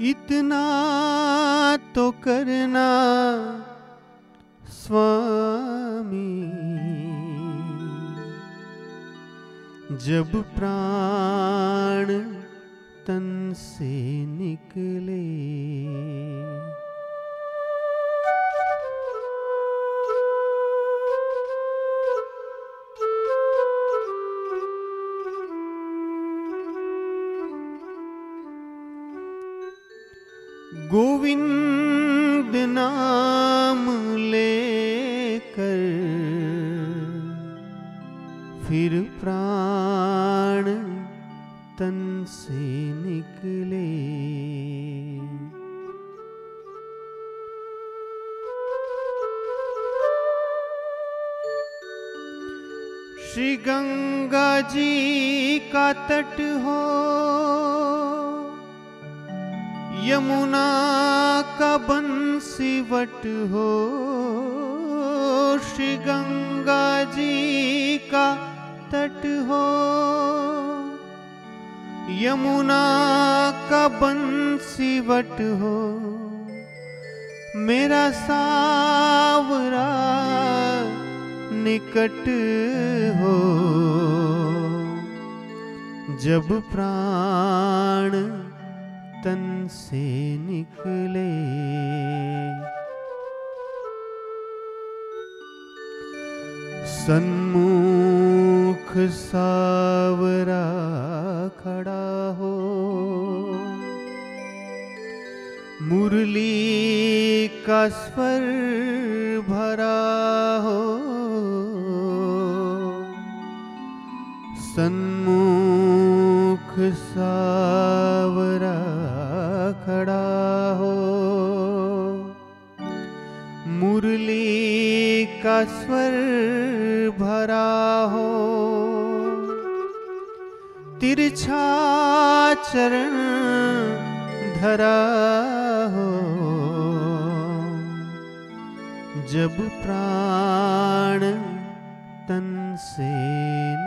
इतना तो करना स्वामी। जब प्राण तन से निकले गोविंद नाम लेकर फिर प्राण तन से निकले। श्री गंगा जी का तट हो यमुना का बंसीवट हो, श्री गंगा जी का तट हो। यमुना का बंसीवट हो, मेरा सावरा निकट हो। जब प्राण तन से निकले। सन्मुख सावरा खड़ा हो। मुरली का स्वर भरा हो। सन्मुख सावरा खड़ा हो। मुरली का स्वर भरा हो। तिरछा चरण धरा हो। जब प्राण तन से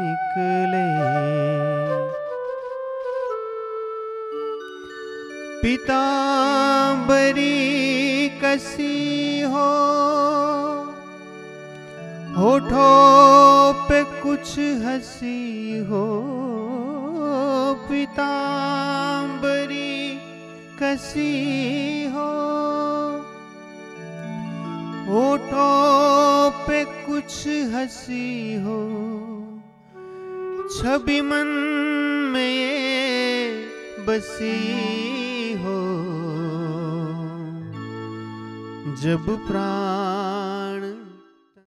निकले पीतांबरी कसी हो, होठों पे कुछ हँसी हो। पीतांबरी कसी हो, होठों पे कुछ हँसी हो। छवि मन में ये बसी हो। जब प्राण